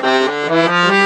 Música